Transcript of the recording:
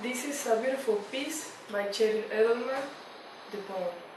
This is a beautiful piece by Cheryl Edelman, The Poem.